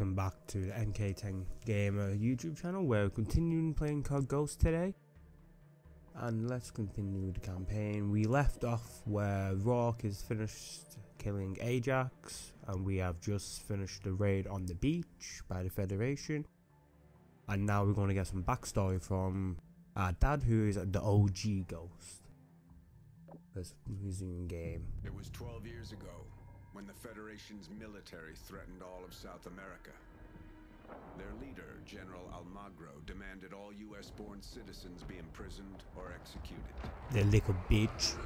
Welcome back to the MK10 Gamer YouTube channel where we're continuing playing COD Ghost today. And let's continue the campaign. We left off where Rorke is finished killing Ajax and we have just finished the raid on the beach by the Federation. And now we're going to get some backstory from our dad who is the OG Ghost. Let's resume game. It was 12 years ago when the Federation's military threatened all of South America. Their leader, General Almagro, demanded all US-born citizens be imprisoned or executed. The little bitch.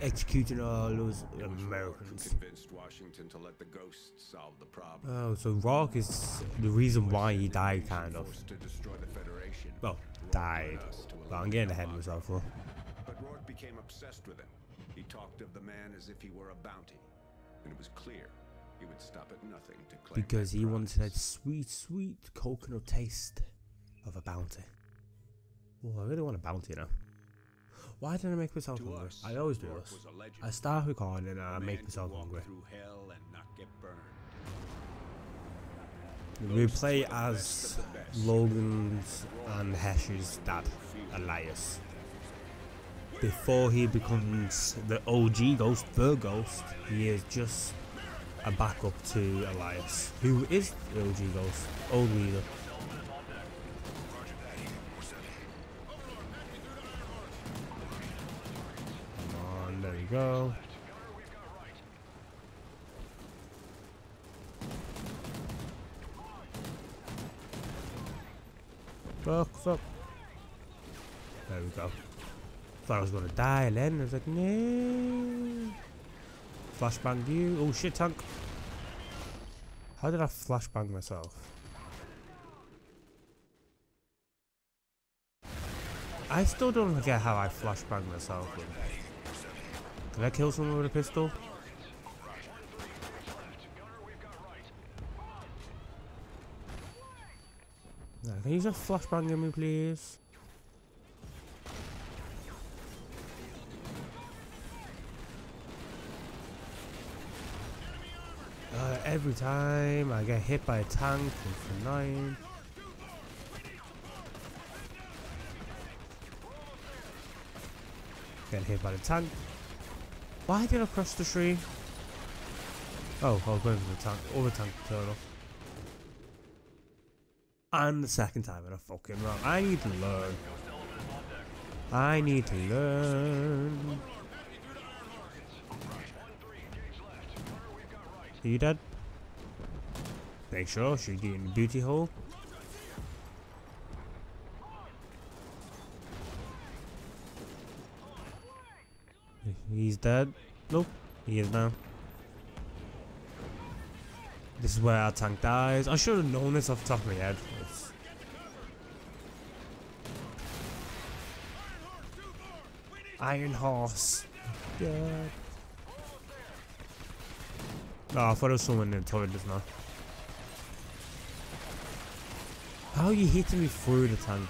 Executing all those It was Rorke who Americans. convinced Washington to let the ghosts solve the problem. Oh, so Rorke is the reason why he died, kind of. To destroy the Federation. Well, died. led us to But I'm getting ahead of myself, though. But Rorke became obsessed with him. He talked of the man as if he were a bounty. And it was clear he would stop at nothing to claim Because he wanted that sweet, sweet coconut taste of a bounty. Well, I really want a bounty now. Why did I make myself To hungry? us, I always do this. was a legend. I start recording and I make myself hungry. through hell and not get burned. We play as best of the best. Logan's and Hesh's dad, Elias. Before he becomes the OG ghost, the ghost, he is just a backup to Elias, who is the OG ghost, old leader. Come on, there we go. Fuck, fuck. There we go. Thought I was gonna die and then I was like, no. Flashbang you. Oh shit, tank. How did I flashbang myself? I still don't get how I flashbang myself. Can I kill someone with a pistol? Can you just flashbang me, please? Uh, every time I get hit by a tank, it's annoying. Get hit by the tank. Why did I cross the tree? Oh, I was going for the tank. Over tank turtle. And the second time in a fucking row. I need to learn. I need to learn. Are you dead? Make sure she's getting the booty hole. He's dead. Nope, he is now. This is where our tank dies. I should have known this off the top of my head. It's- Iron Horse. Yeah. No, I thought it was someone in the toilet just now. How are you hitting me through the tank?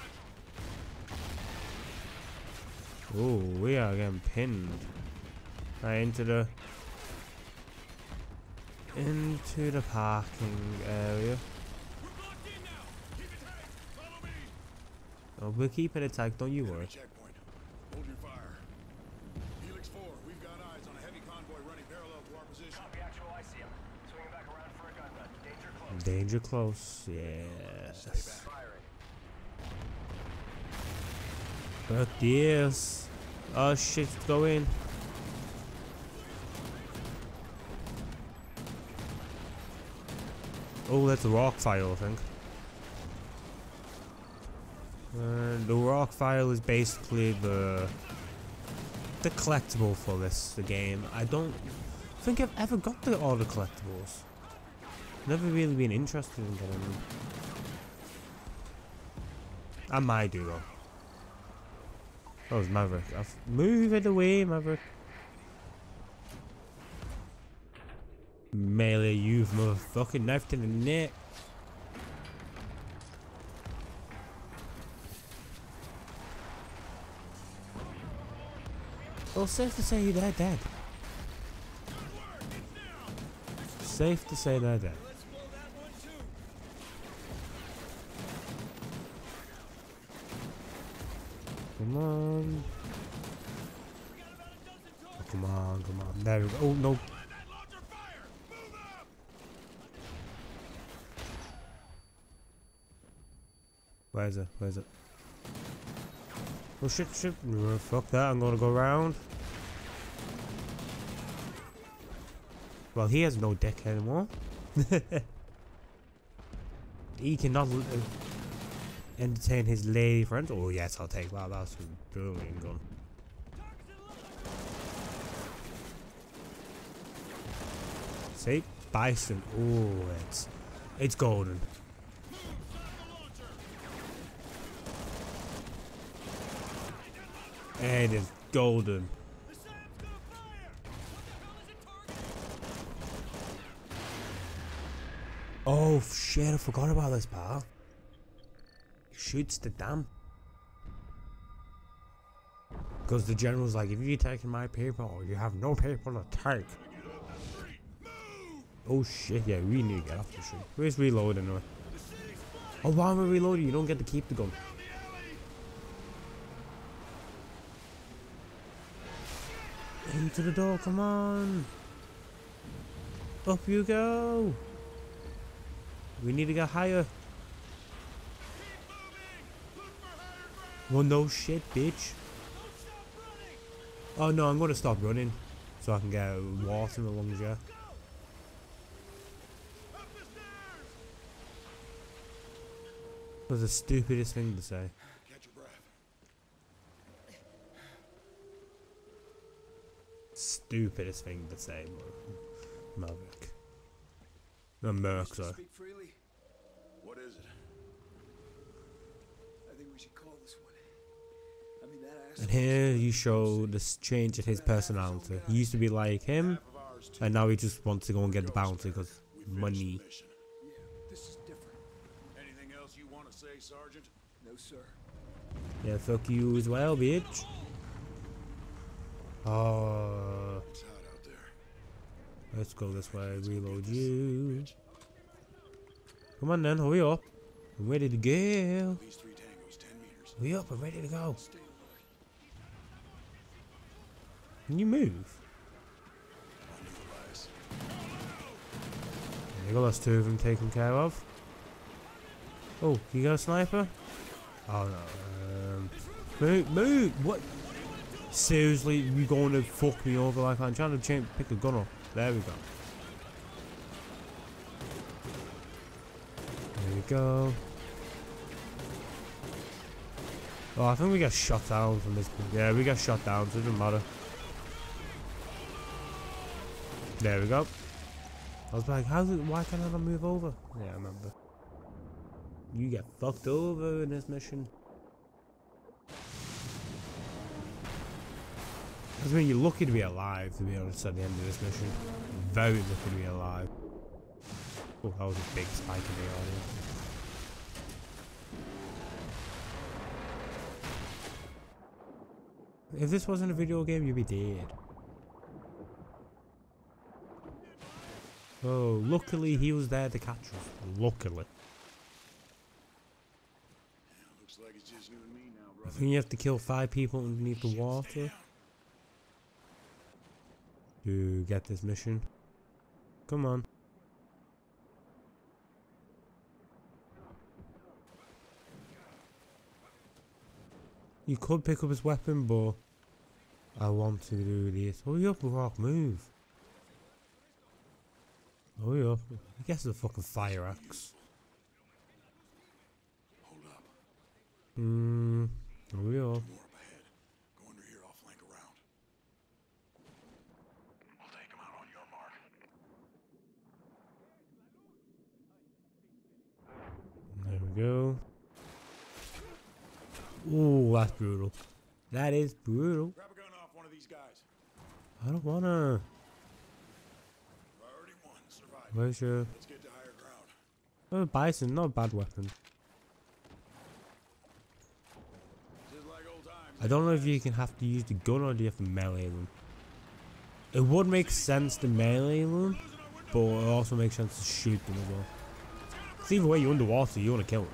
Oh, we are getting pinned. Right into the into the parking area. Oh, we're keeping it tight, don't you worry. Danger close. Yes. Fuck this. Oh shit, go in. Oh, that's a Rorke file, I think. Uh, the Rorke file is basically the the collectible for this the game. I don't think I've ever got the, all the collectibles. Never really been interested in getting them. I might do though. That was Maverick. I've move it away, Maverick. Melee, you've motherfucking knife to the neck. Well, safe to say they're dead. Safe to say they're dead. Come on. Oh, come on, come on. There we go. Oh, no. Where is it? Where is it? Oh shit, shit. Fuck that, I'm gonna go around. Well, he has no dick anymore. he cannot uh, entertain his lady friends. Oh yes, I'll take that. That's a gun. See, Bizon. Oh, it's it's golden. It is golden. Oh shit, I forgot about this pal. Shoots the dam. Because the general's like, if you're taking my people, you have no people to take. Oh shit, yeah, we need to get off the shit. Where's reloading? Or? Oh, why am I reloading? You don't get to keep the gun. Into the door, come on. Up you go. We need to get higher. Well, no shit, bitch. Oh no, I'm gonna stop running so I can get water in the lungs, yeah. That was the stupidest thing to say. Catch your breath. Stupidest thing to say, Maverick. No, Merc. Speak freely. What is it? I think we should call this one. I mean, that And here you show this change in his personality. He used to be like him, Half of ours, too. and now he just wants to go and get the Ghost bounty because money. Yeah, this is different. Anything else you want to say, Sergeant? No, sir. Yeah, fuck you as well, bitch. Oh, It's hot out there. let's go this way. Reload you. Come on then, hurry up. I'm ready to go. These three tangos, ten meters. Hurry up, I'm ready to go. Can you move? There go, that's two of them taken care of. Oh, you got a sniper? Oh no. Um, move, move! What? Seriously, you going to fuck me over like I'm trying to pick a gun up. There we go. There we go. Oh, I think we got shot down from this. Yeah, we got shot down, so it doesn't matter. There we go. I was like, how did, why can't I not move over? Yeah, I remember. You get fucked over in this mission. I mean, you're lucky to be alive, to be honest, at the end of this mission. Very lucky to be alive. Oh, that was a big spike in the audience. If this wasn't a video game, you'd be dead. Oh, luckily he was there to catch us. Luckily. Yeah, looks like it's just you and me now, I think you have to kill five people underneath the water to get this mission. Come on. You could pick up his weapon, but I want to do this. Hurry up, Rorke, move. Hurry up. I guess it's a fucking fire axe. Hold up. Hmm. Hurry up. More up ahead. Go under here, I'll flank around. We'll take him out on your mark. There we go. Ooh, that's brutal. That is brutal. Grab a gun off one of these guys. I don't wanna. Where's your... Oh, Bizon, not a bad weapon. Like I don't know if you can have to use the gun or do you have to melee them. It would make sense to melee them, but it also makes sense to shoot them as well. See, either way, you're underwater, you want to kill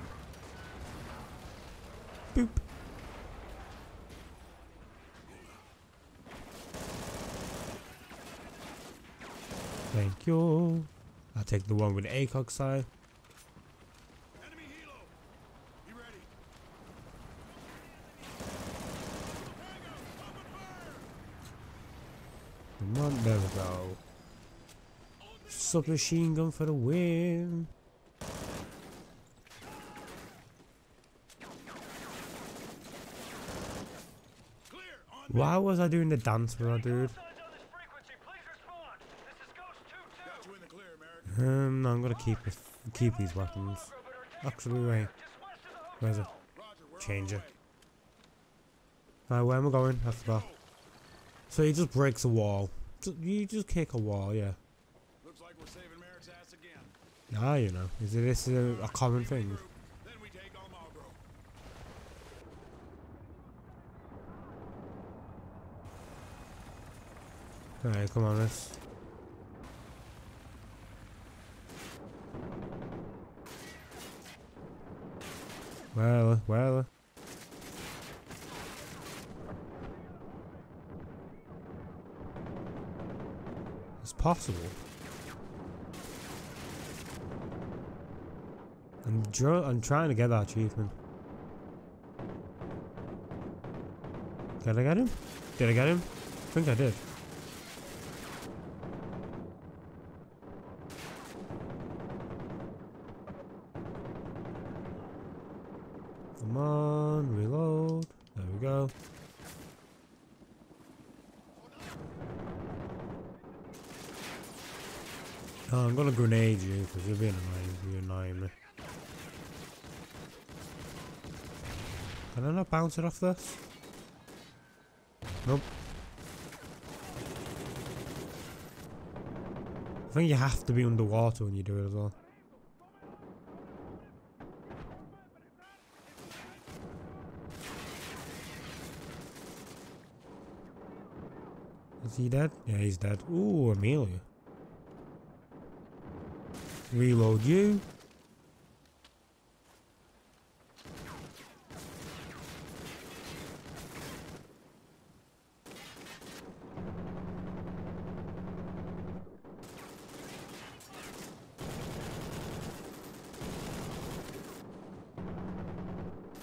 them. Boop. Thank you. I'll take the one with the ACOG side. Enemy helo! Be ready. Come on, there we go. Submachine gun for the win. Why was I doing the dance with that dude? Signs on this frequency, please respond. This is Ghost 2-2. Got you in the clear, Merrick. Um, no, I'm gonna keep it, keep these weapons. Actually, wait. Just west of the hotel. Where's it? Roger, we're Change it. the. Right, where am I going? I forgot. So he just breaks a wall. You just kick a wall, yeah. Looks like we're saving Merrick's ass again. Ah, you know. Is it this a, a common thing? Group, then we take Almagro. Alright, come on, let's. Well, well. It's possible. I'm, I'm trying to get that achievement. Did I get him? Did I get him? I think I did. Oh, I'm gonna grenade you because you're being annoying. You're annoying me. Can I not bounce it off this? Nope. I think you have to be underwater when you do it as well. He dead? Yeah, he's dead. Ooh, Amelia. Reload you.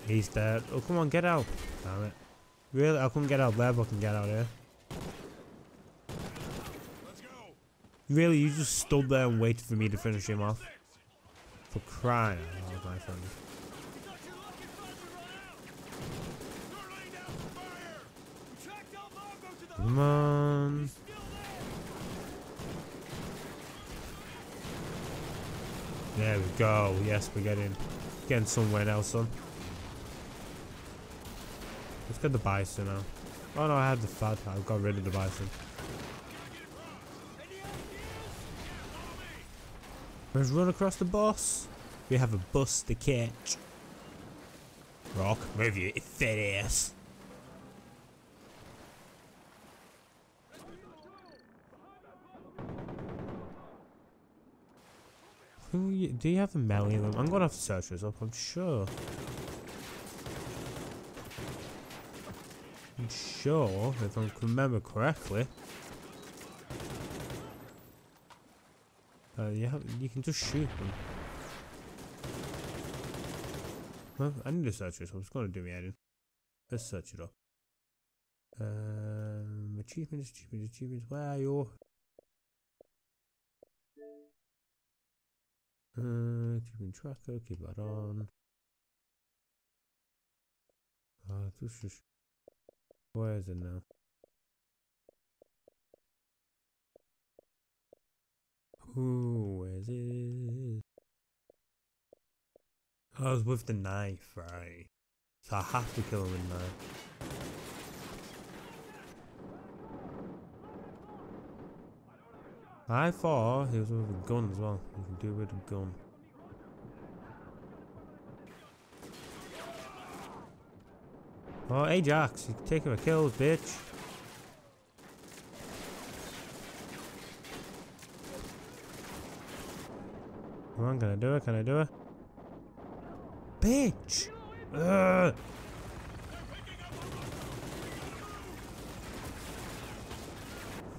He's dead. Oh, come on, get out. Damn it. Really? I couldn't get out there, but I can get out here. Let's go. Really, you just stood there and waited for me to finish him off? For crying out loud, my friend. Come on. there. There we go. Yes, we're getting getting somewhere now, son. Let's get the Bizon now. Oh no, I had the fat. I got rid of the Bizon. Let's run across the boss. We have a bus to catch. Rorke, move your fat ass. You, do you have a melee them? I'm gonna have to search this up, I'm sure. I'm sure, if I remember correctly. Uh, you, have, you can just shoot them. Well, I need to search this up, it's gonna do me in. Let's search it up. Um, achievements, achievements, achievements, where are you? Uh, achievement tracker, keep that on. Uh. Where is it now? Who is it? I was with the knife, right? So I have to kill him with knife. I thought he was with a gun as well. You can do it with a gun. Oh, Ajax, you can take him a kill, bitch. Come on, can I do it? Can I do it? Bitch! Ugh.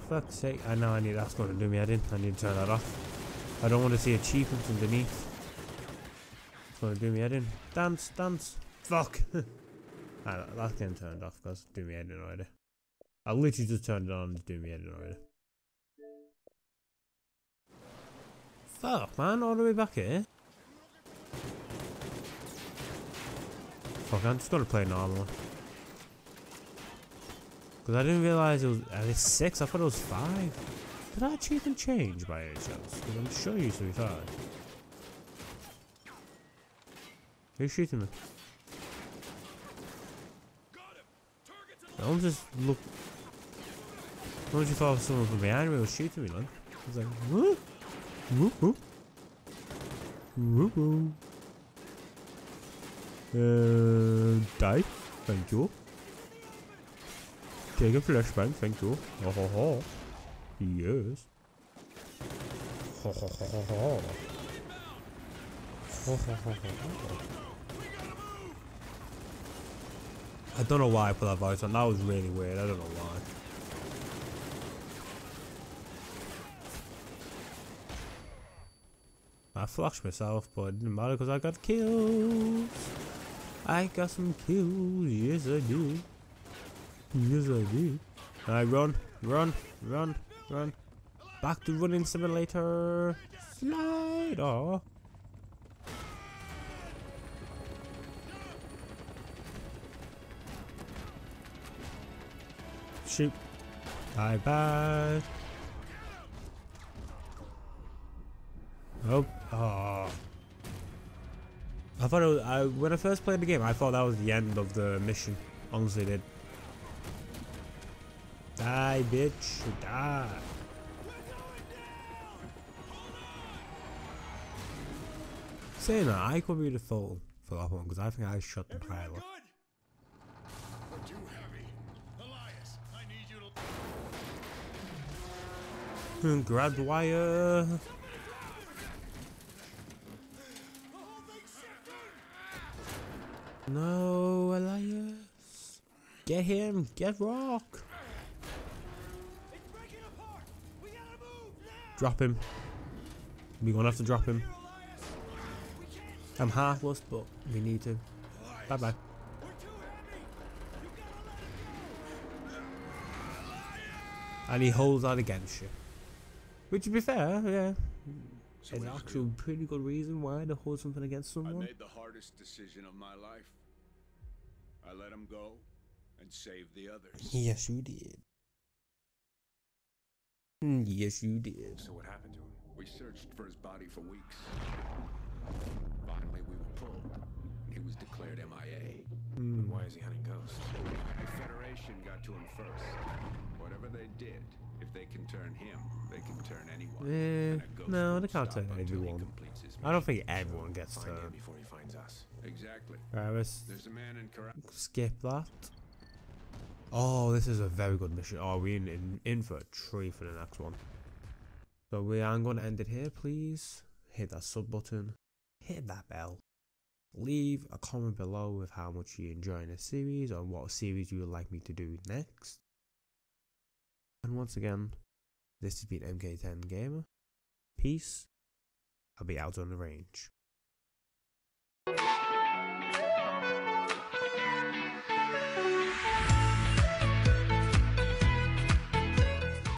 fuck's sake. I know I need that's to do me head in. I need to turn that off. I don't want to see achievements underneath. It's to do me head in. Dance, dance. Fuck. ah, that- that's getting turned off because do me head in already. I literally just turned it on to do me head in already. Fuck, man, all the way back here. Fuck, I'm just gonna play normal. Because I didn't realise it was at least six. I thought it was five. Did that achievement change by any chance? Because I'm sure it used to be five. Who's shooting me? I almost just look. I just thought someone from behind me was shooting me, like. I was like? Whoop whoop. Whoop whoop. Uh, die. Thank you. Take a flashbang, thank you. Ho ho ho. Yes. Ho ho ho ho ho. Ho ho ho ho ho. I don't know why I put that voice on. That was really weird. I don't know why. I flashed myself, but it didn't matter because I got kills. I got some kills. Yes, I do. Yes, I do. I run, run, run, run. Back to running simulator. Slide off. Shoot. Bye bye. Oh, oh. I thought it was, I, when I first played the game, I thought that was the end of the mission. Honestly did. Die, bitch. Die. Saying that, I could be the fault for that one because I think I shot the pilot. good? We're too heavy. Elias, I need you to. Grab the wire. No, Elias. Get him. Get Rorke. It's breaking apart. We gotta move now. Drop him. We're gonna have to drop him. Elias, we can't. I'm heartless, but we need to. Bye bye. We're too heavy. You gotta let it And he holds out against you. Which, to be fair, yeah, So is it's actually a pretty good reason why to hold something against someone. I someone. made the hardest decision of my life. I let him go and saved the others. Yes, you did. Mm, Yes, you did. So what happened to him? We searched for his body for weeks. Finally, we were pulled. He was declared MIA. Mm. Why is he hunting ghosts? The Federation got to him first. Whatever they did, if they can turn him, they can turn anyone. Eh, And a ghost no, they can't turn. I don't think everyone gets Find him turned. before he finds us. Exactly. Right, let's There's a man in Kara- skip that. Oh, this is a very good mission. Oh, we're in, in, in for a treat for the next one. So we I'm going to end it here, please. Hit that sub button. Hit that bell. Leave a comment below with how much you enjoy the series or what series you would like me to do next. And once again, this has been MK10 Gamer. Peace. I'll be out on the range.